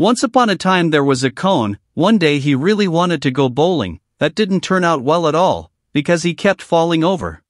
Once upon a time there was a cone, one day he really wanted to go bowling, that didn't turn out well at all, because he kept falling over.